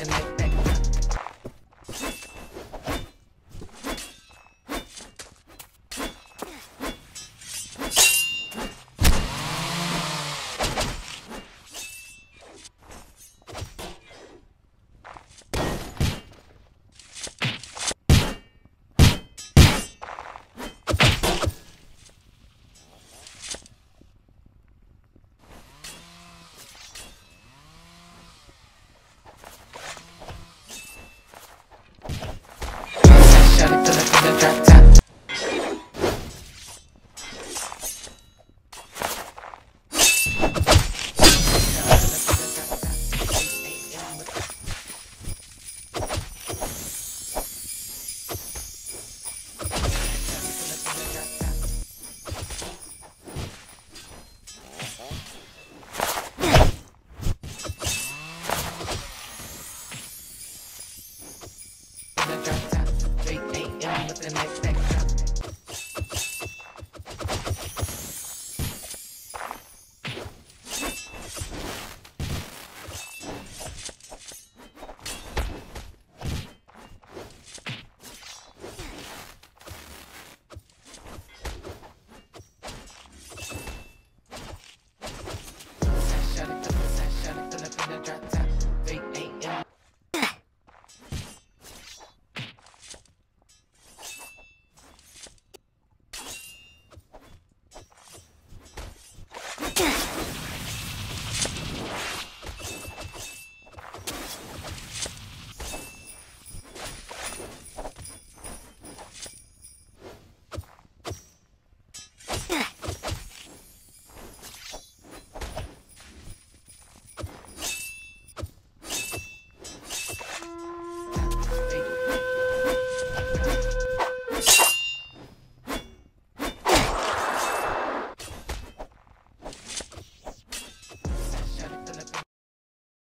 and But the next day.